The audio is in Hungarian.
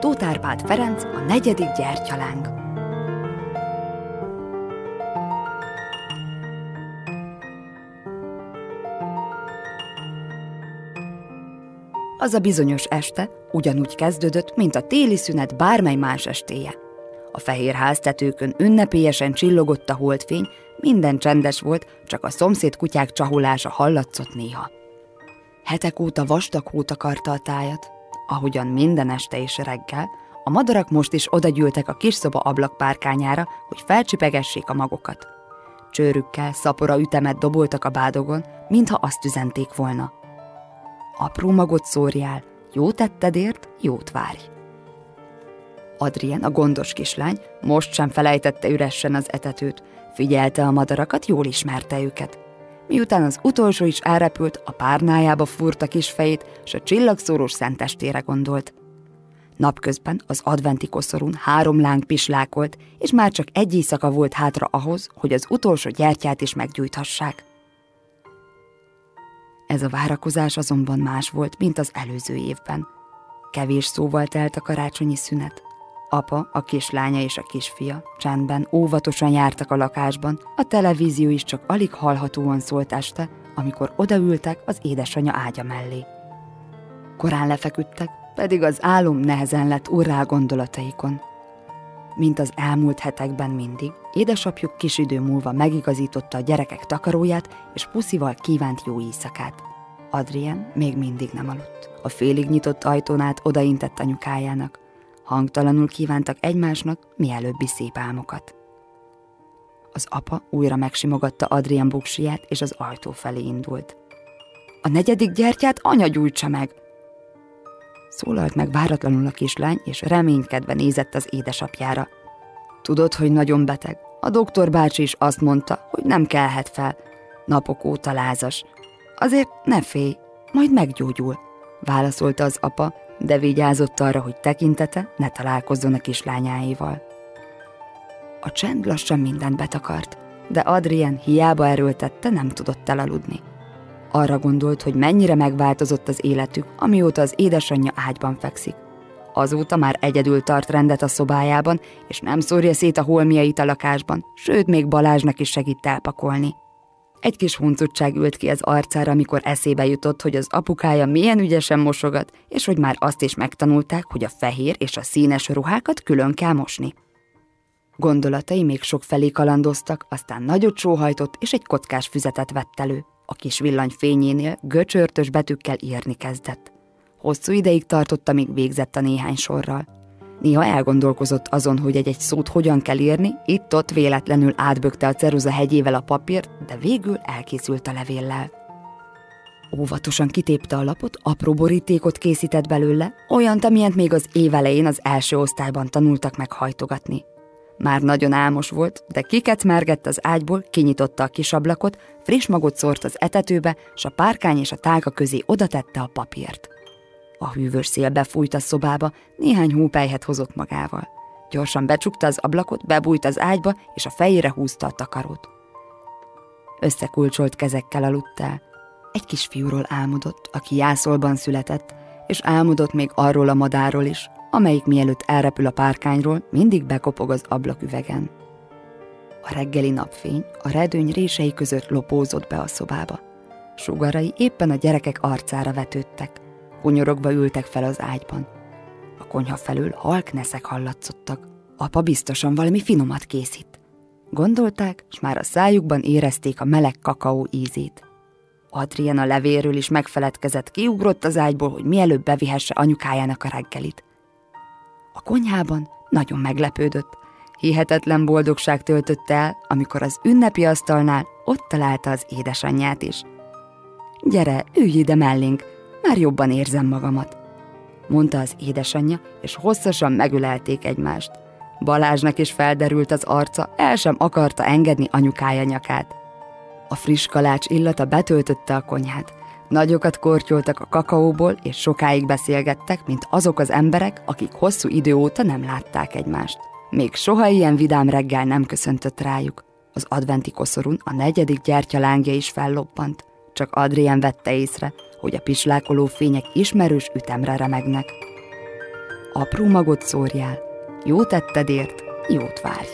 Tóth Ferenc a negyedik gyertyaláng. Az a bizonyos este ugyanúgy kezdődött, mint a téli szünet bármely más estéje. A fehér háztetőkön ünnepélyesen csillogott a holdfény, minden csendes volt, csak a szomszéd kutyák csaholása hallatszott néha. Hetek óta vastag hót akarta a tájat, ahogyan minden este és reggel, a madarak most is odagyűltek a kis szoba ablakpárkányára, hogy felcsipegessék a magokat. Csőrükkel szapora ütemet doboltak a bádogon, mintha azt üzenték volna. Apró magot szórjál, jó tettedért, jót várj. Adrien, a gondos kislány, most sem felejtette üresen az etetőt, figyelte a madarakat, jól ismerte őket. Miután az utolsó is elrepült, a párnájába fúrta kis fejét, s a csillagszórós szentestére gondolt. Napközben az adventi koszorún három láng pislákolt, és már csak egy éjszaka volt hátra ahhoz, hogy az utolsó gyertyát is meggyújthassák. Ez a várakozás azonban más volt, mint az előző évben. Kevés szóval telt a karácsonyi szünet. Apa, a kislánya és a kisfia csendben, óvatosan jártak a lakásban, a televízió is csak alig hallhatóan szólt este, amikor odaültek az édesanyja ágya mellé. Korán lefeküdtek, pedig az álom nehezen lett urrá gondolataikon. Mint az elmúlt hetekben mindig, édesapjuk kis idő múlva megigazította a gyerekek takaróját, és puszival kívánt jó éjszakát. Adrien még mindig nem aludt. A félig nyitott ajtón át odaintett anyukájának. Hangtalanul kívántak egymásnak mielőbbi szép álmokat. Az apa újra megsimogatta Adrien buksiját, és az ajtó felé indult. A negyedik gyertyát anya gyújtsa meg! Szólalt meg váratlanul a kislány, és reménykedve nézett az édesapjára. Tudod, hogy nagyon beteg. A doktor bácsi is azt mondta, hogy nem kelhet fel. Napok óta lázas. Azért ne félj, majd meggyógyul, válaszolta az apa, de vigyázott arra, hogy tekintete ne találkozzon a kislányáival. A csend lassan mindent betakart, de Adrien hiába erőltette, nem tudott elaludni. Arra gondolt, hogy mennyire megváltozott az életük, amióta az édesanyja ágyban fekszik. Azóta már egyedül tart rendet a szobájában, és nem szórja szét a holmiait a lakásban, sőt, még Balázsnak is segít elpakolni. Egy kis huncutság ült ki az arcára, amikor eszébe jutott, hogy az apukája milyen ügyesen mosogat, és hogy már azt is megtanulták, hogy a fehér és a színes ruhákat külön kell mosni. Gondolatai még sok felé kalandoztak, aztán nagyot sóhajtott, és egy kockás füzetet vett elő. A kis villany fényénél göcsörtös betűkkel írni kezdett. Hosszú ideig tartotta, míg végzett a néhány sorral. Néha elgondolkozott azon, hogy egy-egy szót hogyan kell írni, itt-ott véletlenül átbökte a ceruza hegyével a papírt, de végül elkészült a levéllel. Óvatosan kitépte a lapot, apró borítékot készített belőle, olyant, amilyent még az évelején az első osztályban tanultak meghajtogatni. Már nagyon álmos volt, de kikecmergett az ágyból, kinyitotta a kis ablakot, friss magot szórt az etetőbe, s a párkány és a tálka közé oda tette a papírt. A hűvös szél befújt a szobába, néhány hópelyhet hozott magával. Gyorsan becsukta az ablakot, bebújt az ágyba, és a fejére húzta a takarót. Összekulcsolt kezekkel aludt el. Egy kisfiúról álmodott, aki jászolban született, és álmodott még arról a madárról is, amelyik mielőtt elrepül a párkányról, mindig bekopog az ablaküvegen. A reggeli napfény a redőny rései között lopózott be a szobába. Sugarai éppen a gyerekek arcára vetődtek. Hunyorogva ültek fel az ágyban. A konyha felül halk neszek hallatszottak. Apa biztosan valami finomat készít. Gondolták, s már a szájukban érezték a meleg kakaó ízét. Adrien a levéről is megfeledkezett, kiugrott az ágyból, hogy mielőbb bevihesse anyukájának a reggelit. A konyhában nagyon meglepődött. Hihetetlen boldogság töltötte el, amikor az ünnepi asztalnál ott találta az édesanyját is. Gyere, ülj ide mellénk, már jobban érzem magamat, mondta az édesanyja, és hosszasan megülelték egymást. Balázsnak is felderült az arca, el sem akarta engedni anyukája nyakát. A friss kalács illata betöltötte a konyhát. Nagyokat kortyoltak a kakaóból, és sokáig beszélgettek, mint azok az emberek, akik hosszú idő óta nem látták egymást. Még soha ilyen vidám reggel nem köszöntött rájuk. Az adventi koszorún a negyedik gyertya lángja is fellobbant. Csak Adrien vette észre, hogy a pislákoló fények ismerős ütemre remegnek. apró magot szórjál, jó tettedért, jót várj.